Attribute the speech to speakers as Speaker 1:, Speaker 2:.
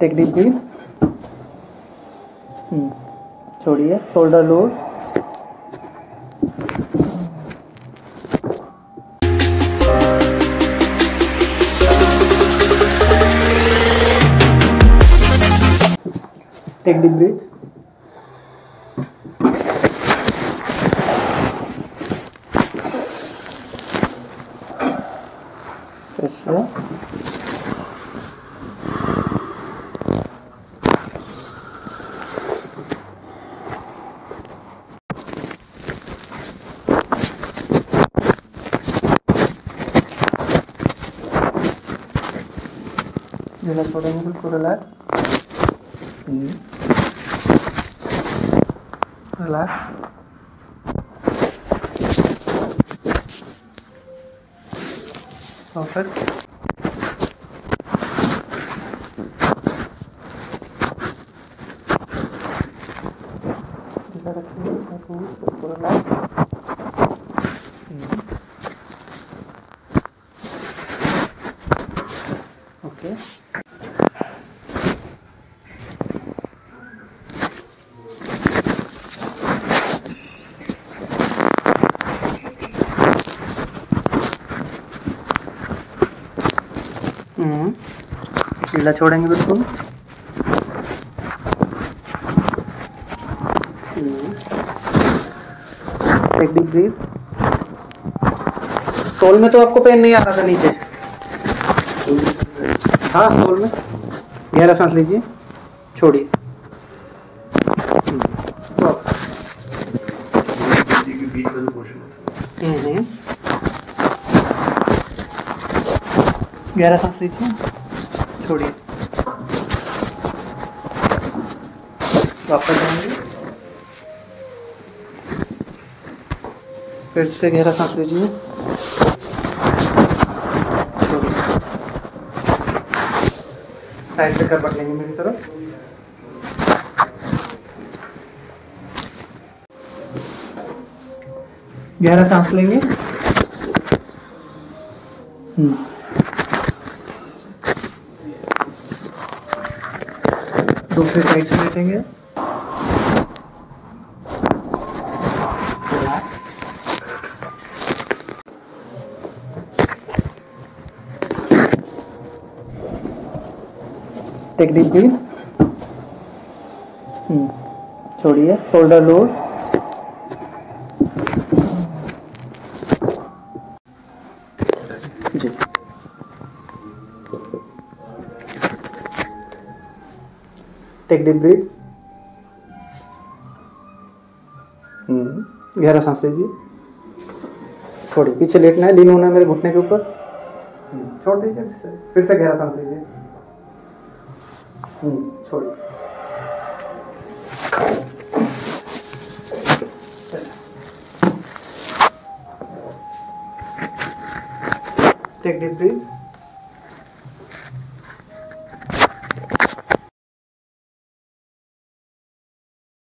Speaker 1: Take deep breath छोड़िए shoulder load take deep breath से जरा छोड़ेंगे बिल्कुल रिलैक्स रिलैक्स परफेक्ट जरा रखिए बिल्कुल बिल्कुल रिलैक्स ओके हम्म ढीला छोड़ेंगे बिल्कुल। टेक डीप ब्रीथ सोल में तो आपको पेन नहीं आ रहा था नीचे। हाँ सोल में। गहरा सांस लीजिए। छोड़िए। हम्म, गहरा सांस लीजिए छोड़िए। वापस जाएँगे। फिर से गहरा सांस लीजिए साइड से कर लेंगे मेरी तरफ़। गहरा सांस लेंगे। हम्म। दूसरे साइड से लेटेंगे टेक डीप ब्रीथ छोड़िए। शोल्डर लोड जी। टेक डीप ब्रीथ गहरा सांस लीजिए। छोड़िए। पीछे लेटना है लीन होना है मेरे घुटने के ऊपर। हम्म, छोड़ दीजिए फिर से- गहरा सांस लीजिए। हम्म, छोड़िए। Take deep breathe